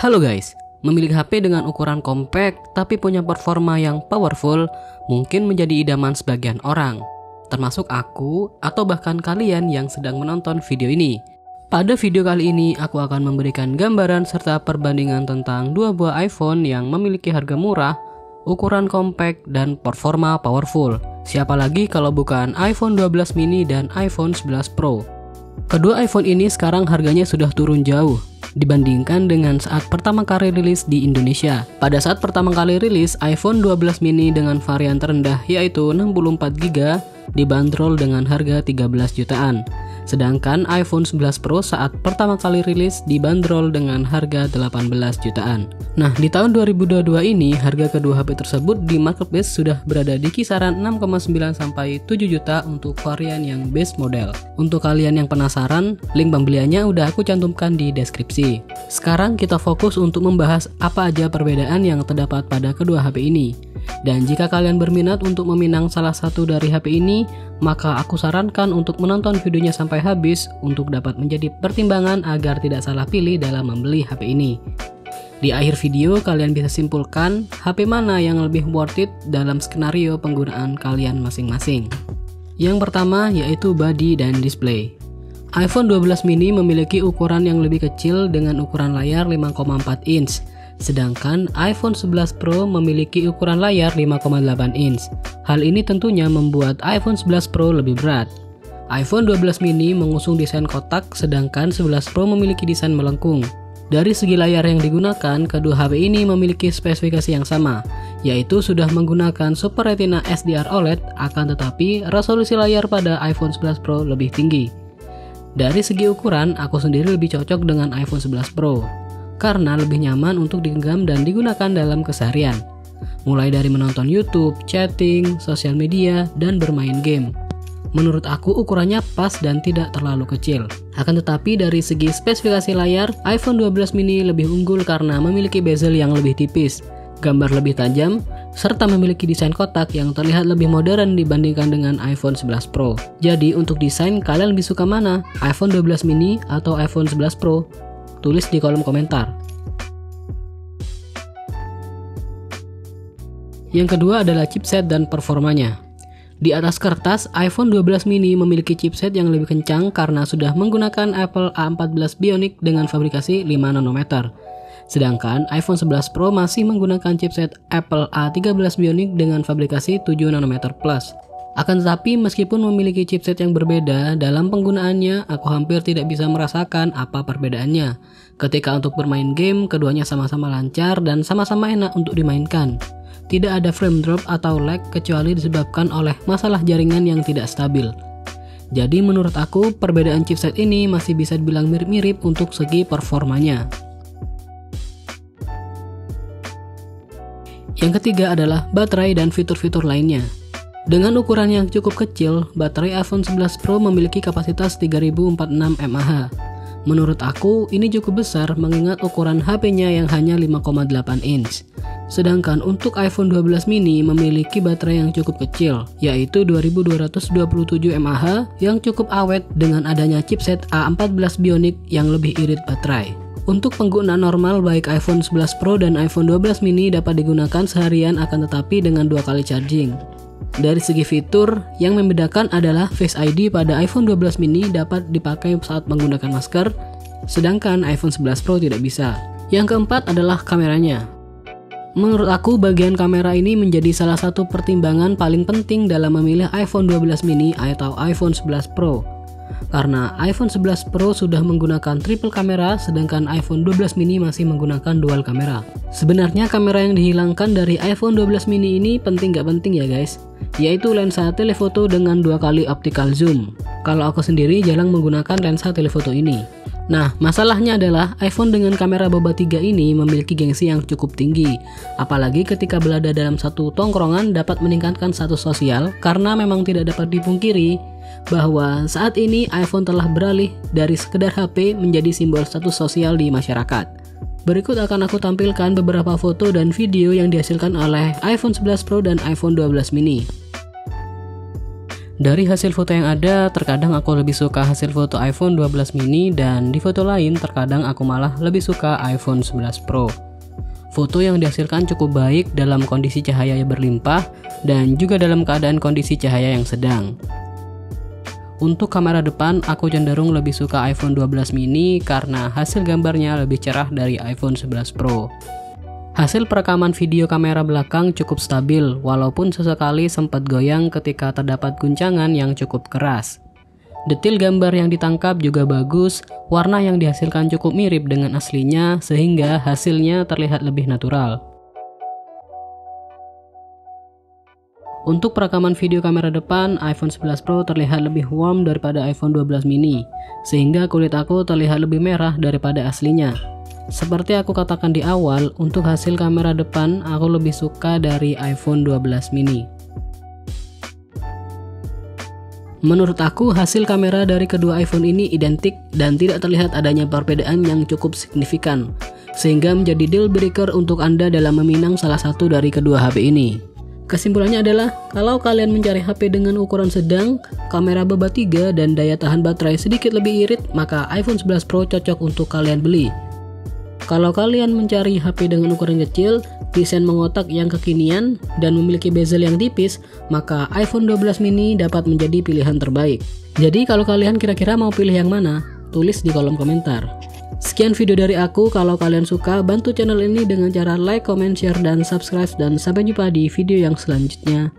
Halo guys, memiliki HP dengan ukuran compact tapi punya performa yang powerful mungkin menjadi idaman sebagian orang, termasuk aku atau bahkan kalian yang sedang menonton video ini. Pada video kali ini, aku akan memberikan gambaran serta perbandingan tentang dua buah iPhone yang memiliki harga murah, ukuran compact, dan performa powerful. Siapa lagi kalau bukan iPhone 12 mini dan iPhone 11 Pro. Kedua iPhone ini sekarang harganya sudah turun jauh, dibandingkan dengan saat pertama kali rilis di Indonesia. Pada saat pertama kali rilis, iPhone 12 mini dengan varian terendah yaitu 64GB dibanderol dengan harga 13 jutaan. Sedangkan iPhone 11 Pro saat pertama kali rilis dibanderol dengan harga 18 jutaan. Nah, di tahun 2022 ini harga kedua HP tersebut di marketplace sudah berada di kisaran 6,9 sampai 7 juta untuk varian yang base model. Untuk kalian yang penasaran, link pembeliannya udah aku cantumkan di deskripsi. Sekarang kita fokus untuk membahas apa aja perbedaan yang terdapat pada kedua HP ini. Dan jika kalian berminat untuk meminang salah satu dari HP ini, maka aku sarankan untuk menonton videonya sampai habis untuk dapat menjadi pertimbangan agar tidak salah pilih dalam membeli HP ini. Di akhir video, kalian bisa simpulkan HP mana yang lebih worth it dalam skenario penggunaan kalian masing-masing. Yang pertama yaitu body dan display. iPhone 12 mini memiliki ukuran yang lebih kecil dengan ukuran layar 5,4 inch Sedangkan iPhone 11 Pro memiliki ukuran layar 5,8 inch. Hal ini tentunya membuat iPhone 11 Pro lebih berat. iPhone 12 mini mengusung desain kotak, sedangkan 11 Pro memiliki desain melengkung. Dari segi layar yang digunakan, kedua HP ini memiliki spesifikasi yang sama, yaitu sudah menggunakan Super Retina SDR OLED, akan tetapi resolusi layar pada iPhone 11 Pro lebih tinggi. Dari segi ukuran, aku sendiri lebih cocok dengan iPhone 11 Pro karena lebih nyaman untuk digenggam dan digunakan dalam keseharian. Mulai dari menonton YouTube, chatting, sosial media, dan bermain game. Menurut aku ukurannya pas dan tidak terlalu kecil. Akan tetapi dari segi spesifikasi layar, iPhone 12 mini lebih unggul karena memiliki bezel yang lebih tipis, gambar lebih tajam, serta memiliki desain kotak yang terlihat lebih modern dibandingkan dengan iPhone 11 Pro. Jadi untuk desain kalian lebih suka mana? iPhone 12 mini atau iPhone 11 Pro? Tulis di kolom komentar. Yang kedua adalah chipset dan performanya. Di atas kertas, iPhone 12 mini memiliki chipset yang lebih kencang karena sudah menggunakan Apple A14 Bionic dengan fabrikasi 5 nanometer. Sedangkan iPhone 11 Pro masih menggunakan chipset Apple A13 Bionic dengan fabrikasi 7 nanometer plus. Akan tetapi meskipun memiliki chipset yang berbeda, dalam penggunaannya aku hampir tidak bisa merasakan apa perbedaannya. Ketika untuk bermain game, keduanya sama-sama lancar dan sama-sama enak untuk dimainkan. Tidak ada frame drop atau lag kecuali disebabkan oleh masalah jaringan yang tidak stabil. Jadi menurut aku perbedaan chipset ini masih bisa dibilang mirip-mirip untuk segi performanya. Yang ketiga adalah baterai dan fitur-fitur lainnya. Dengan ukuran yang cukup kecil, baterai iPhone 11 Pro memiliki kapasitas 3046 mAh. Menurut aku, ini cukup besar mengingat ukuran HP-nya yang hanya 5,8 inch. Sedangkan untuk iPhone 12 mini memiliki baterai yang cukup kecil, yaitu 2227 mAh yang cukup awet dengan adanya chipset A14 Bionic yang lebih irit baterai. Untuk pengguna normal baik iPhone 11 Pro dan iPhone 12 mini dapat digunakan seharian akan tetapi dengan dua kali charging. Dari segi fitur, yang membedakan adalah Face ID pada iPhone 12 mini dapat dipakai saat menggunakan masker, sedangkan iPhone 11 Pro tidak bisa. Yang keempat adalah kameranya. Menurut aku, bagian kamera ini menjadi salah satu pertimbangan paling penting dalam memilih iPhone 12 mini atau iPhone 11 Pro karena iPhone 11 Pro sudah menggunakan triple kamera sedangkan iPhone 12 mini masih menggunakan dual kamera. Sebenarnya kamera yang dihilangkan dari iPhone 12 mini ini penting gak penting ya guys, yaitu lensa telefoto dengan dua kali optical zoom. Kalau aku sendiri jarang menggunakan lensa telefoto ini. Nah, masalahnya adalah iPhone dengan kamera Boba 3 ini memiliki gengsi yang cukup tinggi. Apalagi ketika berada dalam satu tongkrongan dapat meningkatkan status sosial karena memang tidak dapat dipungkiri bahwa saat ini iPhone telah beralih dari sekedar HP menjadi simbol status sosial di masyarakat. Berikut akan aku tampilkan beberapa foto dan video yang dihasilkan oleh iPhone 11 Pro dan iPhone 12 mini. Dari hasil foto yang ada, terkadang aku lebih suka hasil foto iPhone 12 mini dan di foto lain terkadang aku malah lebih suka iPhone 11 Pro. Foto yang dihasilkan cukup baik dalam kondisi cahaya yang berlimpah dan juga dalam keadaan kondisi cahaya yang sedang. Untuk kamera depan, aku cenderung lebih suka iPhone 12 mini karena hasil gambarnya lebih cerah dari iPhone 11 Pro. Hasil perekaman video kamera belakang cukup stabil, walaupun sesekali sempat goyang ketika terdapat guncangan yang cukup keras. Detil gambar yang ditangkap juga bagus, warna yang dihasilkan cukup mirip dengan aslinya, sehingga hasilnya terlihat lebih natural. Untuk perekaman video kamera depan, iPhone 11 Pro terlihat lebih warm daripada iPhone 12 mini, sehingga kulit aku terlihat lebih merah daripada aslinya. Seperti aku katakan di awal, untuk hasil kamera depan aku lebih suka dari iPhone 12 mini. Menurut aku, hasil kamera dari kedua iPhone ini identik dan tidak terlihat adanya perbedaan yang cukup signifikan, sehingga menjadi deal breaker untuk Anda dalam meminang salah satu dari kedua HP ini. Kesimpulannya adalah, kalau kalian mencari HP dengan ukuran sedang, kamera beba 3 dan daya tahan baterai sedikit lebih irit, maka iPhone 11 Pro cocok untuk kalian beli. Kalau kalian mencari HP dengan ukuran kecil, desain mengotak yang kekinian, dan memiliki bezel yang tipis, maka iPhone 12 mini dapat menjadi pilihan terbaik. Jadi kalau kalian kira-kira mau pilih yang mana, tulis di kolom komentar. Sekian video dari aku, kalau kalian suka, bantu channel ini dengan cara like, comment, share, dan subscribe, dan sampai jumpa di video yang selanjutnya.